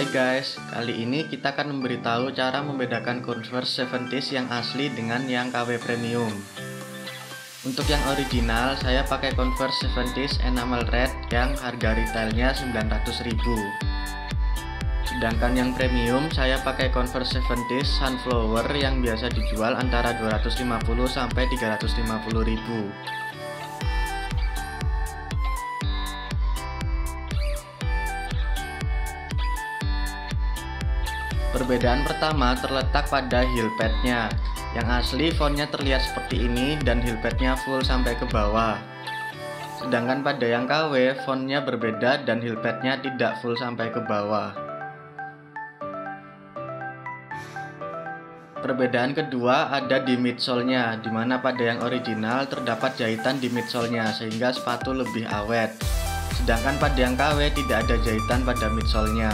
Hai guys, kali ini kita akan memberitahu cara membedakan Converse 70s yang asli dengan yang KW Premium. Untuk yang original, saya pakai Converse 70s Enamel Red yang harga retailnya 900.000. Sedangkan yang premium, saya pakai Converse 70s Sunflower yang biasa dijual antara 250 sampai 350.000. Perbedaan pertama terletak pada heel padnya. Yang asli fontnya terlihat seperti ini dan heel padnya full sampai ke bawah. Sedangkan pada yang KW fontnya berbeda dan heel padnya tidak full sampai ke bawah. Perbedaan kedua ada di midsole-nya, di mana pada yang original terdapat jahitan di midsole-nya sehingga sepatu lebih awet. Sedangkan pada yang KW tidak ada jahitan pada midsole-nya.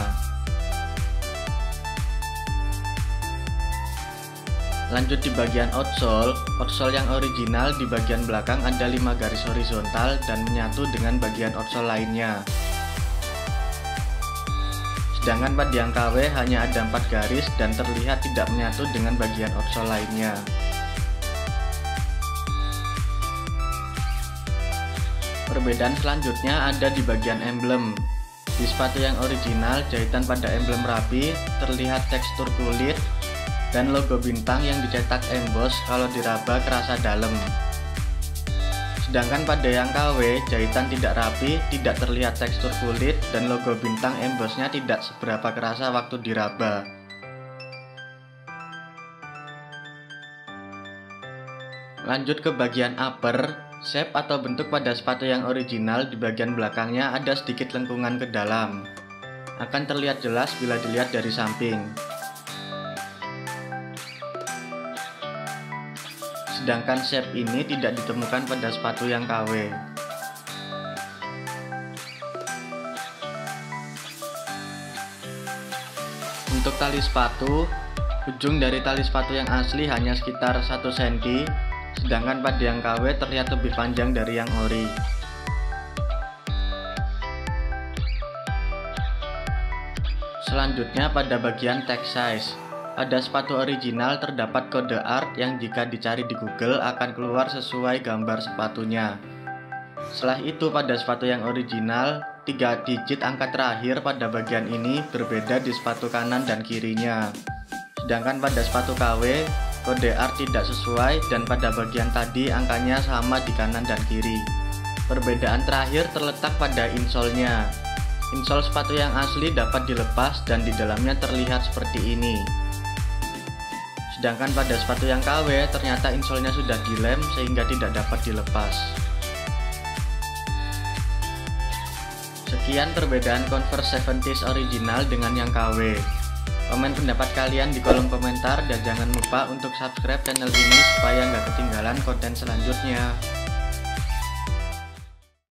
Lanjut di bagian outsole, outsole yang original di bagian belakang ada 5 garis horizontal dan menyatu dengan bagian outsole lainnya. Sedangkan pada yang KW hanya ada 4 garis dan terlihat tidak menyatu dengan bagian outsole lainnya. Perbedaan selanjutnya ada di bagian emblem. Di sepatu yang original, jahitan pada emblem rapi, terlihat tekstur kulit, dan logo bintang yang dicetak emboss kalau diraba kerasa dalam. Sedangkan pada yang KW, jahitan tidak rapi, tidak terlihat tekstur kulit, dan logo bintang embossnya tidak seberapa kerasa waktu diraba. Lanjut ke bagian upper, shape atau bentuk pada sepatu yang original di bagian belakangnya ada sedikit lengkungan ke dalam. Akan terlihat jelas bila dilihat dari samping. Sedangkan shape ini tidak ditemukan pada sepatu yang KW. Untuk tali sepatu, ujung dari tali sepatu yang asli hanya sekitar 1 cm, sedangkan pada yang KW terlihat lebih panjang dari yang ori. Selanjutnya pada bagian text size. Pada sepatu original terdapat kode art yang jika dicari di Google akan keluar sesuai gambar sepatunya. Setelah itu pada sepatu yang original, tiga digit angka terakhir pada bagian ini berbeda di sepatu kanan dan kirinya. Sedangkan pada sepatu KW, kode art tidak sesuai dan pada bagian tadi angkanya sama di kanan dan kiri. Perbedaan terakhir terletak pada insole-nya. Insole sepatu yang asli dapat dilepas dan di dalamnya terlihat seperti ini. Sedangkan pada sepatu yang KW ternyata insolnya sudah dilem sehingga tidak dapat dilepas. Sekian perbedaan Converse 70s original dengan yang KW. Komen pendapat kalian di kolom komentar dan jangan lupa untuk subscribe channel ini supaya nggak ketinggalan konten selanjutnya.